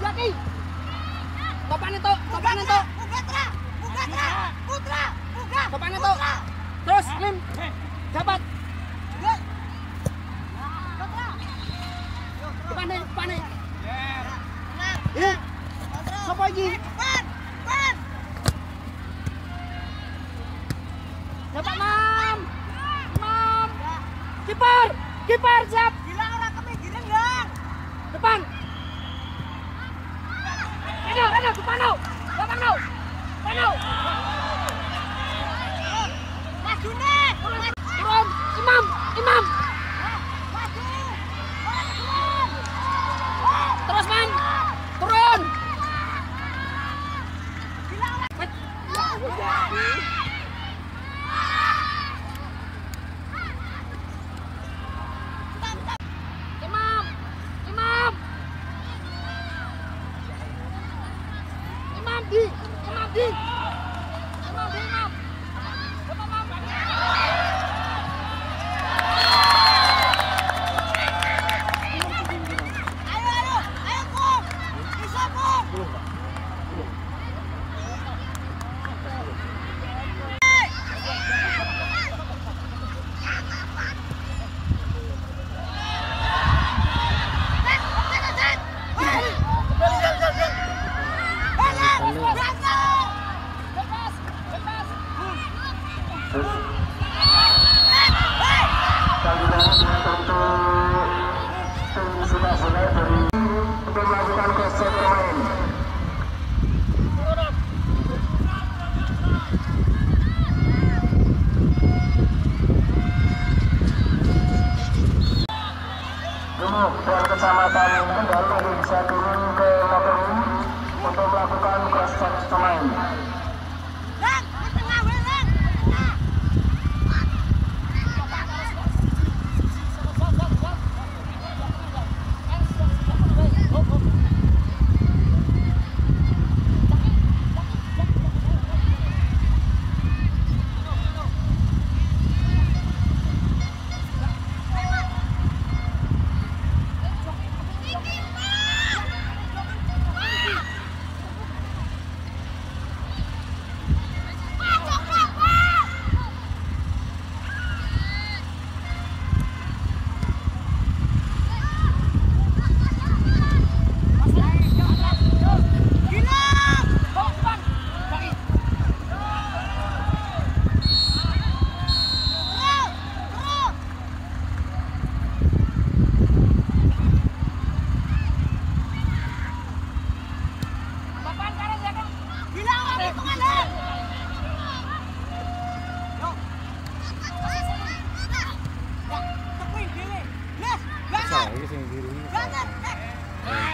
Jaki! Papan itu, papan itu. Papan itu. Terus, Lim. Jabat. Depan nih, depan nih. Ya. Lagi? Dapat Mam. Mam. Kiper. Kiper siap. Depan. Reno, Reno, depan no. Depan no. Reno. Turun. Imam, Imam. Terus, Man. Turun. Imam. Imam. Imam di. Imam Kendal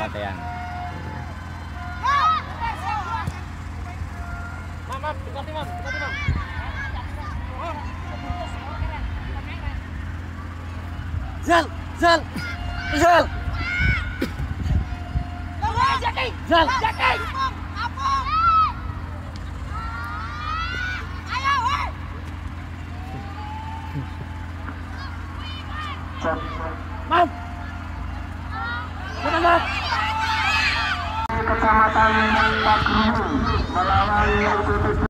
Patean. Mam, mam, dekati mam, dekati mam. Zal, Zal. Zal. Jaki! Zal. Jaki! Check. Mam. Mana, Mam? Kecamatan Pakrung melawan UPP